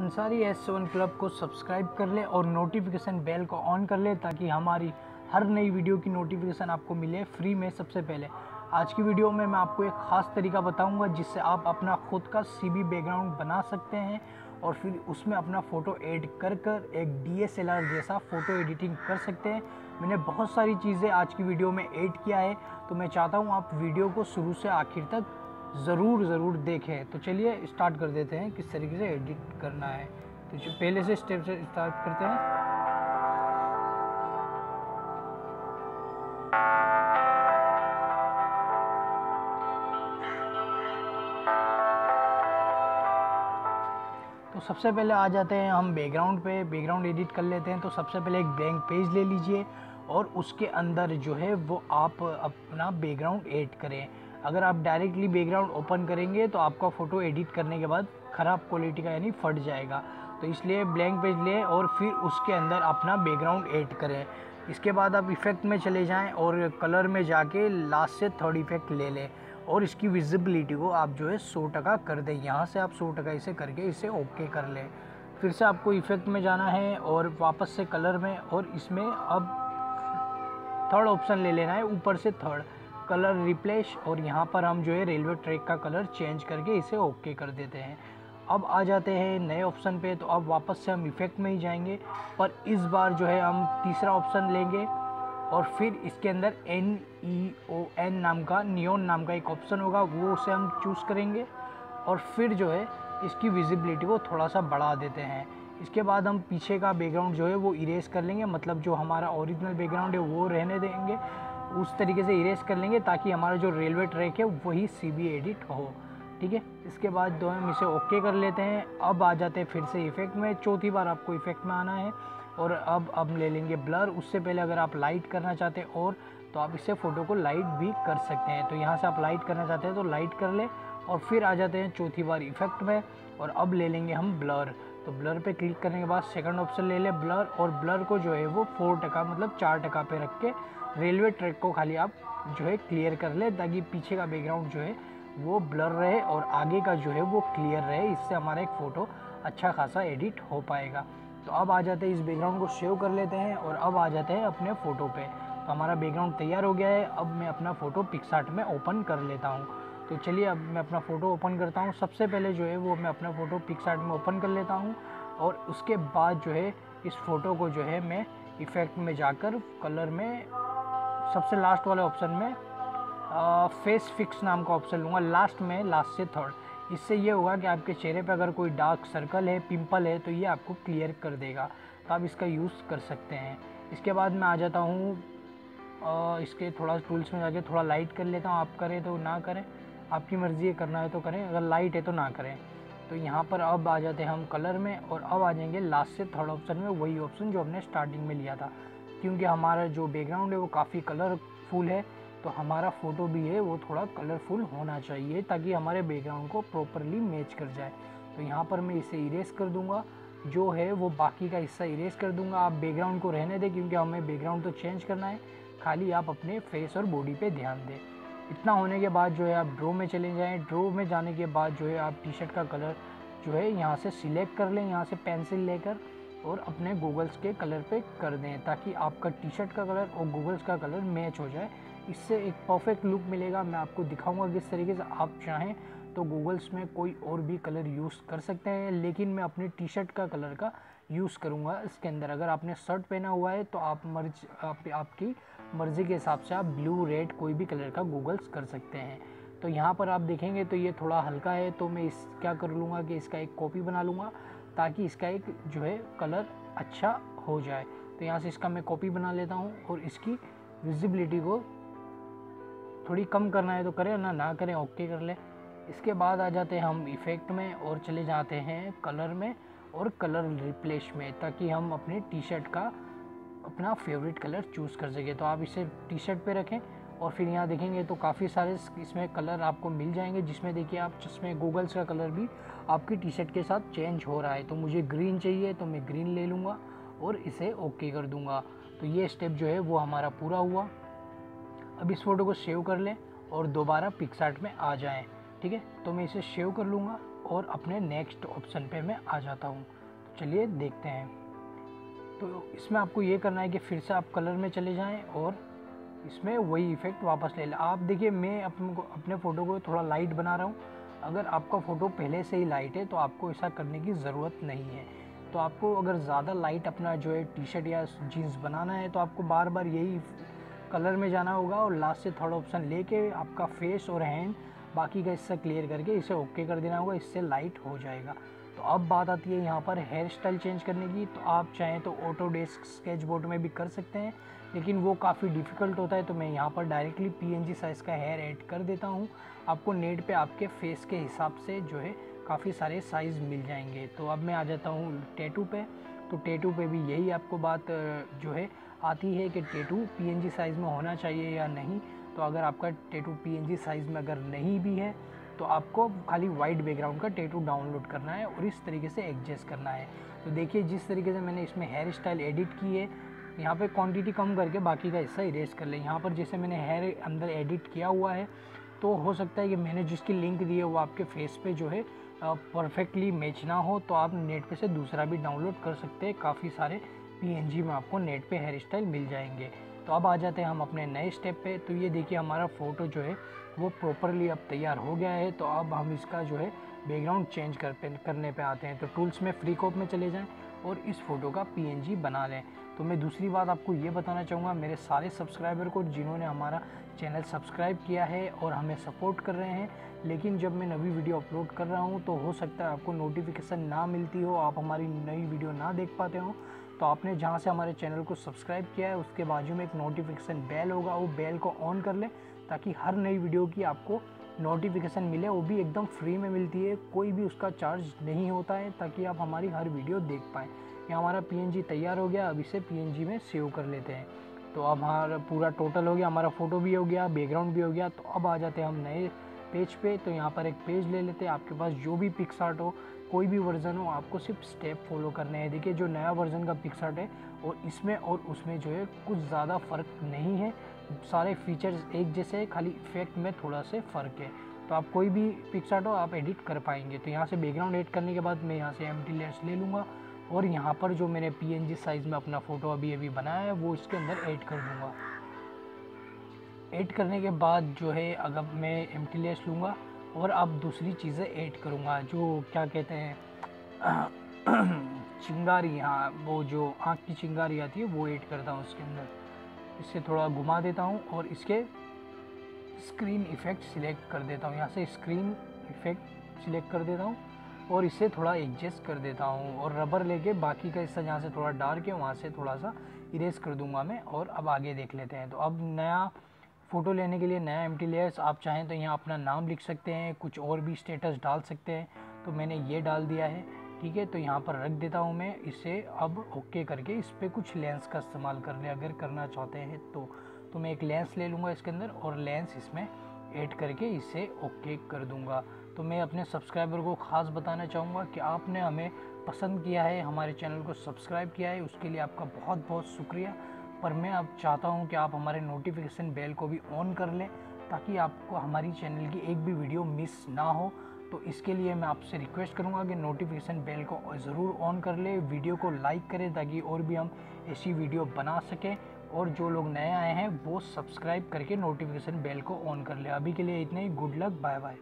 Ansari S seven club को subscribe कर ले और नोटिफिकेशन बेल को ऑन कर ले ताकि हमारी हर नई वीडियो की नोटिफिकेशन आपको मिले फ्री में सबसे पहले। आज की वीडियो में मैं आपको एक ख़ास तरीका बताऊँगा जिससे आप अपना खुद का सीबी बैकग्राउंड बना सकते हैं और फिर उसमें अपना फ़ोटो एड कर कर एक डी जैसा फ़ोटो एडिटिंग कर सकते हैं। मैंने बहुत सारी चीज़ें आज की वीडियो में ऐड किया है तो मैं चाहता हूँ आप वीडियो को शुरू से आखिर तक ज़रूर ज़रूर देखें। तो चलिए स्टार्ट कर देते हैं, किस तरीके से एडिट करना है। तो पहले से स्टेप से स्टार्ट करते हैं। तो सबसे पहले आ जाते हैं हम बैकग्राउंड पे। बैकग्राउंड एडिट कर लेते हैं। तो सबसे पहले एक ब्लैंक पेज ले लीजिए और उसके अंदर जो है वो आप अपना बैकग्राउंड ऐड करें। अगर आप डायरेक्टली बैकग्राउंड ओपन करेंगे तो आपका फ़ोटो एडिट करने के बाद ख़राब क्वालिटी का यानी फट जाएगा। तो इसलिए ब्लैंक पेज लें और फिर उसके अंदर अपना बैकग्राउंड ऐड करें। इसके बाद आप इफ़ेक्ट में चले जाएँ और कलर में जाके लास्ट से थर्ड इफ़ेक्ट ले लें और इसकी विजिबिलिटी को आप जो है सौ टका कर दें। यहाँ से आप सौ टका इसे करके इसे ओके कर लें। फिर से आपको इफ़ेक्ट में जाना है और वापस से कलर में और इसमें अब थर्ड ऑप्शन ले लेना है, ऊपर से थर्ड कलर रिप्लेस और यहाँ पर हम जो है रेलवे ट्रैक का कलर चेंज करके इसे ओके कर देते हैं। अब आ जाते हैं नए ऑप्शन पे तो अब वापस से हम इफ़ेक्ट में ही जाएँगे, पर इस बार जो है हम तीसरा ऑप्शन लेंगे और फिर इसके अंदर एन ई ओ एन नाम का नियोन नाम का एक ऑप्शन होगा, वो उसे हम चूज़ करेंगे और फिर जो है इसकी विजिबिलिटी को थोड़ा सा बढ़ा देते हैं। इसके बाद हम पीछे का बैकग्राउंड जो है वो इरेज कर लेंगे मतलब जो हमारा ओरिजिनल बैकग्राउंड है वो रहने देंगे। उस तरीके से इरेज कर लेंगे ताकि हमारा जो रेलवे ट्रैक है, वही सी बी एडिट हो। ठीक है? इसके बाद दो हम इसे ओके कर लेते हैं। अब आ जाते हैं फिर से इफ़ेक्ट में। चौथी बार आपको इफ़ेक्ट में आना है और अब अब ले लेंगे ब्लर उससे पहले अगर आप लाइट करना चाहते हैं और तो आप इससे फ़ोटो को लाइट भी कर सकते हैं। तो यहाँ से आप लाइट करना चाहते हैं तो लाइट कर ले और फिर आ जाते हैं चौथी बार इफ़ेक्ट में और अब ले लेंगे हम ब्लर तो ब्लर पे क्लिक करने के बाद सेकंड ऑप्शन ले ले ब्लर और ब्लर को जो है वो फोर टका मतलब चार टका पे रख के रेलवे ट्रैक को खाली आप जो है क्लियर कर ले, ताकि पीछे का बैकग्राउंड जो है वो ब्लर रहे और आगे का जो है वो क्लियर रहे। इससे हमारा एक फ़ोटो अच्छा खासा एडिट हो पाएगा। तो अब आ जाते हैं, इस बैकग्राउंड को सेव कर लेते हैं और अब आ जाते हैं अपने फ़ोटो पे। तो हमारा बैकग्राउंड तैयार हो गया है। अब मैं अपना फ़ोटो पिक्सार्ट में ओपन कर लेता हूँ। तो चलिए, अब मैं अपना फ़ोटो ओपन करता हूँ। सबसे पहले जो है वो मैं अपना फ़ोटो पिक्सार्ट में ओपन कर लेता हूँ और उसके बाद जो है इस फ़ोटो को जो है मैं इफ़ेक्ट में जाकर कलर में सबसे लास्ट वाले ऑप्शन में फेस फिक्स नाम का ऑप्शन लूँगा लास्ट में लास्ट से थर्ड इससे ये होगा कि आपके चेहरे पे अगर कोई डार्क सर्कल है पिंपल है तो ये आपको क्लियर कर देगा। तो आप इसका यूज़ कर सकते हैं। इसके बाद मैं आ जाता हूँ इसके थोड़ा टूल्स में जाके थोड़ा लाइट कर लेता हूँ। आप करें तो ना करें। आपकी मर्ज़ी है, करना है तो करें। अगर लाइट है तो ना करें। तो यहाँ पर अब आ जाते हैं हम कलर में और अब आ जाएँगे लास्ट से थर्ड ऑप्शन में, वही ऑप्शन जो हमने स्टार्टिंग में लिया था। क्योंकि हमारा जो बैकग्राउंड है वो काफ़ी कलरफुल है तो हमारा फ़ोटो भी है वो थोड़ा कलरफुल होना चाहिए ताकि हमारे बैकग्राउंड को प्रॉपरली मैच कर जाए। तो यहाँ पर मैं इसे इरेज कर दूँगा। जो है वो बाकी का हिस्सा इरेज कर दूँगा। आप बैकग्राउंड को रहने दें क्योंकि हमें बैकग्राउंड तो चेंज करना है। खाली आप अपने फेस और बॉडी पे ध्यान दें। इतना होने के बाद जो है आप ड्रो में चले जाएँ। ड्रो में जाने के बाद जो है आप टी शर्ट का कलर जो है यहाँ से सिलेक्ट कर लें, यहाँ से पेंसिल लेकर। और अपने गूगल्स के कलर पे कर दें ताकि आपका टी शर्ट का कलर और गूगल्स का कलर मैच हो जाए। इससे एक परफेक्ट लुक मिलेगा। मैं आपको दिखाऊँगा किस तरीके से आप चाहें तो गूगल्स में कोई और भी कलर यूज़ कर सकते हैं लेकिन मैं अपने टी शर्ट का कलर का यूज़ करूँगा इसके अंदर। अगर आपने शर्ट पहना हुआ है तो आप मर्ज आप, आपकी मर्ज़ी के हिसाब से आप ब्लू रेड कोई भी कलर का गूगल्स कर सकते हैं। तो यहाँ पर आप देखेंगे तो ये थोड़ा हल्का है तो मैं इस क्या कर लूँगा कि इसका एक कॉपी बना लूँगा। ताकि इसका एक जो है कलर अच्छा हो जाए। तो यहाँ से इसका मैं कॉपी बना लेता हूँ और इसकी विजिबिलिटी को थोड़ी कम करना है तो करें, ना ना करें ओके कर ले। इसके बाद आ जाते हैं हम इफ़ेक्ट में और चले जाते हैं कलर में और कलर रिप्लेस में, ताकि हम अपने टी शर्ट का अपना फेवरेट कलर चूज़ कर सकें। तो आप इसे टी शर्ट पे रखें और फिर यहाँ देखेंगे तो काफ़ी सारे इसमें कलर आपको मिल जाएँगे, जिसमें देखिए आप जिसमें गूगल्स का कलर भी आपकी टी शर्ट के साथ चेंज हो रहा है। तो मुझे ग्रीन चाहिए तो मैं ग्रीन ले लूँगा और इसे ओके कर दूँगा। तो ये स्टेप जो है वो हमारा पूरा हुआ। अब इस फ़ोटो को सेव कर लें और दोबारा पिक्सार्ट में आ जाएँ, ठीक है? तो मैं इसे सेव कर लूँगा और अपने नेक्स्ट ऑप्शन पे मैं आ जाता हूँ। तो चलिए देखते हैं। तो इसमें आपको ये करना है कि फिर से आप कलर में चले जाएँ और इसमें वही इफ़ेक्ट वापस ले लें। आप देखिए, मैं अपने को अपने फ़ोटो को थोड़ा लाइट बना रहा हूँ। अगर आपका फ़ोटो पहले से ही लाइट है तो आपको ऐसा करने की ज़रूरत नहीं है। तो आपको अगर ज़्यादा लाइट अपना जो है टी शर्ट या जीन्स बनाना है तो आपको बार बार यही कलर में जाना होगा और लास्ट से थर्ड ऑप्शन लेके आपका फेस और हैंड बाकी का हिस्सा क्लियर करके इसे ओके कर देना होगा, इससे लाइट हो जाएगा। तो अब बात आती है यहाँ पर हेयर स्टाइल चेंज करने की। तो आप चाहें तो ऑटो डेस्क स्केच बोर्ड में भी कर सकते हैं, लेकिन वो काफ़ी डिफ़िकल्ट होता है तो मैं यहाँ पर डायरेक्टली पीएनजी साइज़ का हेयर ऐड कर देता हूँ। आपको नेट पे आपके फेस के हिसाब से जो है काफ़ी सारे साइज़ मिल जाएँगे। तो अब मैं आ जाता हूँ टेटू पे। तो टेटू पे भी यही आपको बात जो है आती है कि टेटू पी साइज़ में होना चाहिए या नहीं। तो अगर आपका टेटू पी साइज़ में अगर नहीं भी है तो आपको खाली वाइट बैकग्राउंड का टेटू डाउनलोड करना है और इस तरीके से एडजस्ट करना है। तो देखिए, जिस तरीके से मैंने इसमें हेयर स्टाइल एडिट की है, यहाँ पे क्वांटिटी कम करके बाकी का हिस्सा इरेज कर लें। यहाँ पर जैसे मैंने हेयर अंदर एडिट किया हुआ है तो हो सकता है कि मैंने जिसकी लिंक दी है वो आपके फेस पे जो है परफेक्टली मैच ना हो तो आप नेट पे से दूसरा भी डाउनलोड कर सकते हैं। काफ़ी सारे PNG में आपको नेट पे हेयर स्टाइल मिल जाएँगे। तो अब आ जाते हैं हम अपने नए स्टेप पे। तो ये देखिए हमारा फ़ोटो जो है वो प्रॉपरली अब तैयार हो गया है तो अब हम इसका जो है बैकग्राउंड चेंज कर पे, करने पे आते हैं। तो टूल्स में फ्री कॉप में चले जाएँ और इस फ़ोटो का पीएनजी बना लें। तो मैं दूसरी बात आपको ये बताना चाहूँगा, मेरे सारे सब्सक्राइबर को जिन्होंने हमारा चैनल सब्सक्राइब किया है और हमें सपोर्ट कर रहे हैं, लेकिन जब मैं नवी वीडियो अपलोड कर रहा हूँ तो हो सकता है आपको नोटिफिकेशन ना मिलती हो, आप हमारी नई वीडियो ना देख पाते हो। तो आपने जहाँ से हमारे चैनल को सब्सक्राइब किया है, उसके बाजू में एक नोटिफिकेशन बेल होगा, वो बेल को ऑन कर लें ताकि हर नई वीडियो की आपको नोटिफिकेशन मिले, वो भी एकदम फ्री में मिलती है, कोई भी उसका चार्ज नहीं होता है, ताकि आप हमारी हर वीडियो देख पाएँ। ये हमारा पीएनजी तैयार हो गया, अब इसे पीएनजी में सेव कर लेते हैं। तो अब हमारा पूरा टोटल हो गया, हमारा फ़ोटो भी हो गया बैकग्राउंड भी हो गया तो अब आ जाते हैं हम नए पेज पे। तो यहाँ पर एक पेज ले लेते हैं, आपके पास जो भी पिक्स हो, कोई भी वर्ज़न हो, आपको सिर्फ़ स्टेप फॉलो करने हैं। देखिए, जो नया वर्ज़न का पिक्स है, और इसमें और उसमें जो है कुछ ज़्यादा फ़र्क नहीं है। सारे फीचर्स एक जैसे है, खाली इफ़ेक्ट में थोड़ा से फ़र्क है। तो आप कोई भी पिक्स आर्ट हो आप एडिट कर पाएँगे। तो यहाँ से बैकग्राउंड एड करने के बाद मैं यहाँ से एम लेयर्स ले लूँगा और यहाँ पर जो मैंने पीएनजी साइज़ में अपना फ़ोटो अभी अभी बनाया है, वो इसके अंदर ऐड कर दूँगा। ऐड करने के बाद जो है, अगर मैं एम टी लूँगा और अब दूसरी चीज़ें ऐड करूँगा, जो क्या कहते हैं, चिंगारी हाँ वो जो आँख की चिंगारी आती है, वो ऐड करता हूँ उसके अंदर। इससे थोड़ा घुमा देता हूँ और इसके स्क्रीन इफ़ेक्ट सिलेक्ट कर देता हूँ। यहाँ से स्क्रीन इफ़ेक्ट सिलेक्ट कर देता हूँ और इसे थोड़ा एडजस्ट कर देता हूँ और रबर लेके बाकी का हिस्सा जहाँ से थोड़ा डार्क है वहाँ से थोड़ा सा इरेज कर दूँगा मैं और अब आगे देख लेते हैं। तो अब नया फ़ोटो लेने के लिए नया एम लेयर्स आप चाहें तो यहाँ अपना नाम लिख सकते हैं, कुछ और भी स्टेटस डाल सकते हैं। तो मैंने ये डाल दिया है। ठीक है तो यहाँ पर रख देता हूँ मैं इसे। अब ओके करके इस पर कुछ लेंस का इस्तेमाल कर ले, अगर करना चाहते हैं तो। तो मैं एक लेंस ले लूँगा इसके अंदर और लेंस इसमें ऐड करके इसे ओके कर दूँगा। तो मैं अपने सब्सक्राइबर को ख़ास बताना चाहूँगा कि आपने हमें पसंद किया है, हमारे चैनल को सब्सक्राइब किया है, उसके लिए आपका बहुत बहुत शुक्रिया। पर मैं अब चाहता हूँ कि आप हमारे नोटिफिकेशन बेल को भी ऑन कर लें, ताकि आपको हमारी चैनल की एक भी वीडियो मिस ना हो। तो इसके लिए मैं आपसे रिक्वेस्ट करूँगा कि नोटिफिकेशन बेल को ज़रूर ऑन कर ले वीडियो को लाइक करें ताकि और भी हम ऐसी वीडियो बना सकें और जो लोग नए आए हैं, वो सब्सक्राइब करके नोटिफिकेशन बेल को ऑन कर ले। अभी के लिए इतना ही। Good luck bye bye